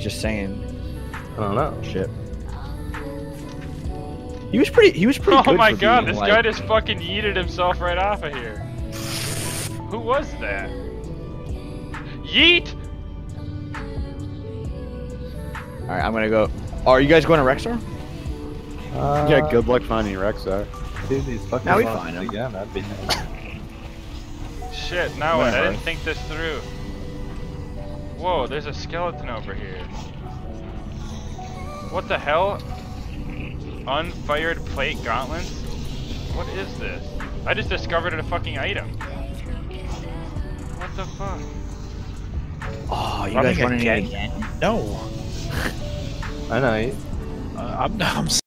just saying I don't know. shit. He was pretty. He was pretty Oh good my for god, being, this like, guy just fucking yeeted himself right off of here. Who was that? Yeet! All right, I'm gonna go. Oh, are you guys going to Rexar? Uh, yeah, good luck finding Rexar. Dude, these fucking Now we monsters find 'em. Again, that'd be nice. Shit, now what? I didn't think this through. Whoa, there's a skeleton over here. What the hell? Unfired plate gauntlets? What is this? I just discovered a fucking item. What the fuck? Oh, you Running guys running again? again? No. I know. you- Uh, I'm, I'm